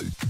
Bye.